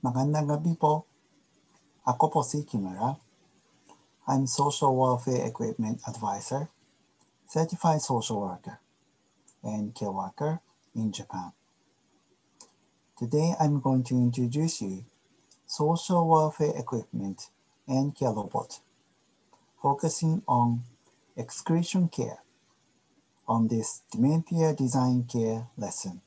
Magandang gabi po. Ako po si Kimura. I'm Social Welfare Equipment Advisor, Certified Social Worker, and Care Worker in Japan. Today I'm going to introduce you Social Welfare Equipment and Care Robot, focusing on excretion care on this Dementia Design Care lesson.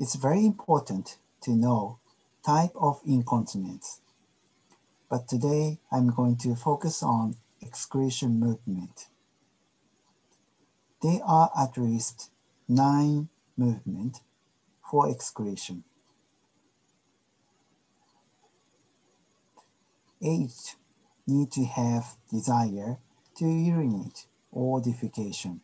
It's very important to know type of incontinence, but today I'm going to focus on excretion movement. There are at least nine movement for excretion. Eight need to have desire to urinate or defecation.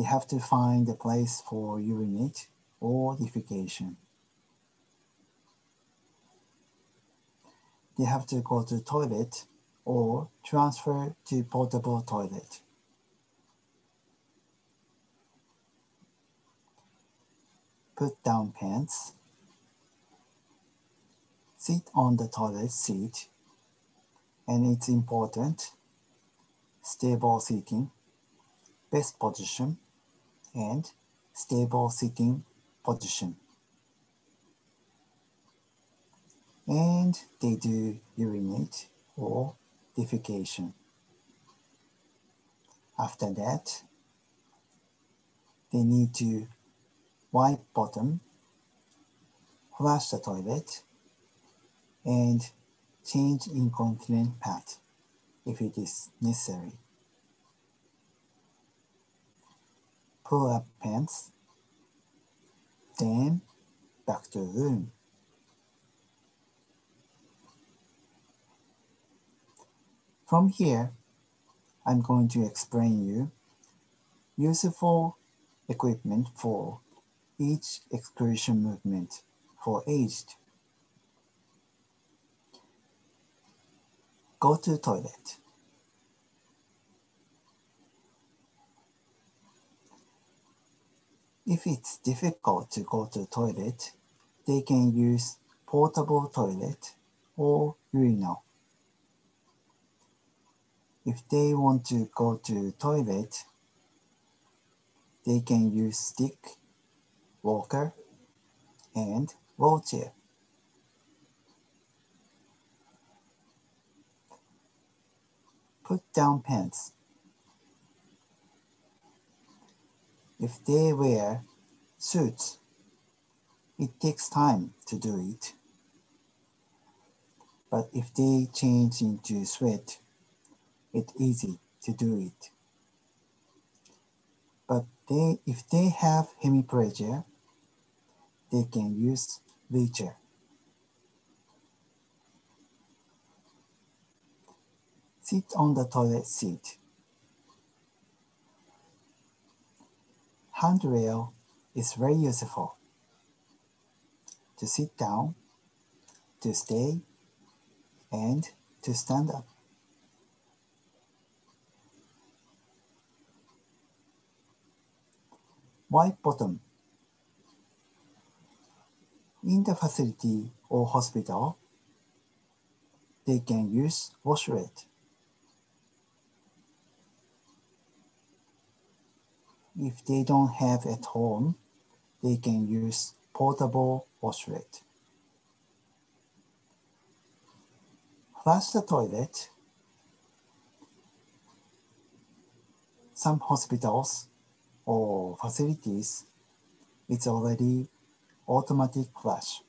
They have to find a place for urinate or defecation. They have to go to toilet or transfer to portable toilet. Put down pants. Sit on the toilet seat. And it's important, stable seating, best position, and stable sitting position. And they do urinate or defecation. After that, they need to wipe bottom, flush the toilet, and change incontinent pad if it is necessary. Pull up pants, then back to room. From here, I'm going to explain you useful equipment for each excretion movement for aged. Go to toilet. If it's difficult to go to toilet, they can use portable toilet or urinal. If they want to go to toilet, they can use stick, walker, and wheelchair. Put down pants. If they wear suits, it takes time to do it. But if they change into sweat, it's easy to do it. But they, if they have hemiplegia, they can use wheelchair. Sit on the toilet seat. Handrail is very useful to sit down, to stay, and to stand up. White bottom. In the facility or hospital, they can use washlet. If they don't have at home, they can use portable washlet. Flush the toilet. Some hospitals or facilities, it's already automatic flush.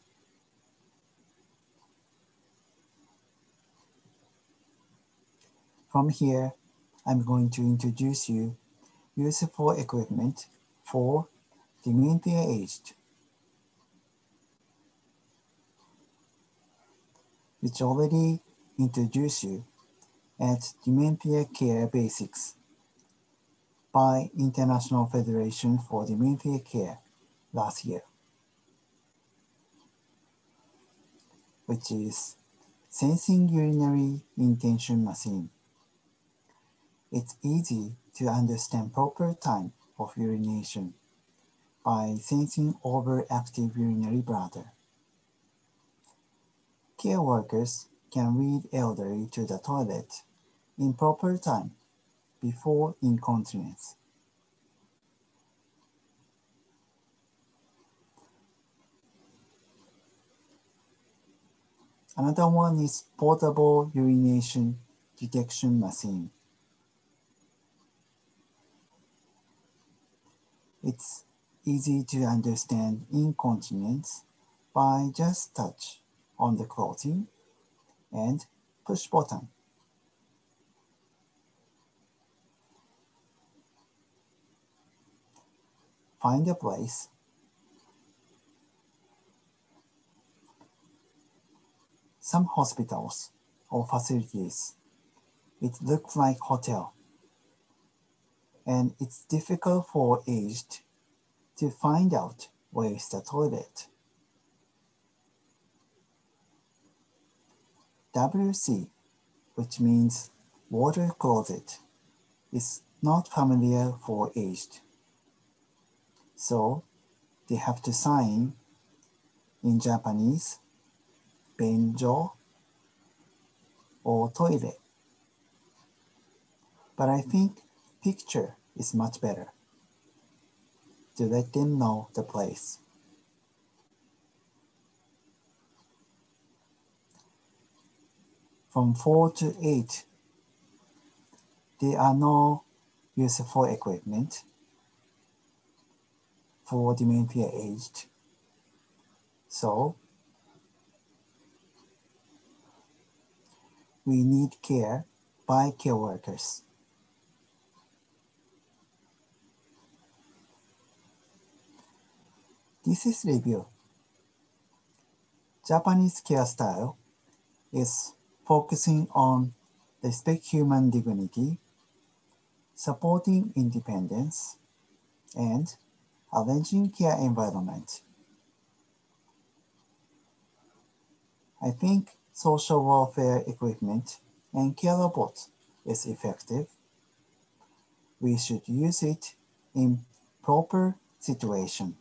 From here, I'm going to introduce you useful equipment for dementia aged, which already introduced you at Dementia Care Basics by International Federation for Dementia Care last year, which is Sensing Urinary Intention Machine. It's easy to understand proper time of urination by sensing overactive urinary bladder. Care workers can lead elderly to the toilet in proper time before incontinence. Another one is portable urination detection machine. It's easy to understand incontinence by just touch on the clothing and push button. Find a place some hospitals or facilities, it looks like hotel. And it's difficult for aged to find out where is the toilet. WC, which means water closet, is not familiar for aged. So they have to sign in Japanese benjo or toilet. But I think picture is much better to let them know the place. From 4 to 8, there are no useful equipment for dementia aged. So we need care by care workers. This is review. Japanese care style is focusing on respect human dignity, supporting independence, and arranging care environment. I think social welfare equipment and care robot is effective, we should use it in proper situation.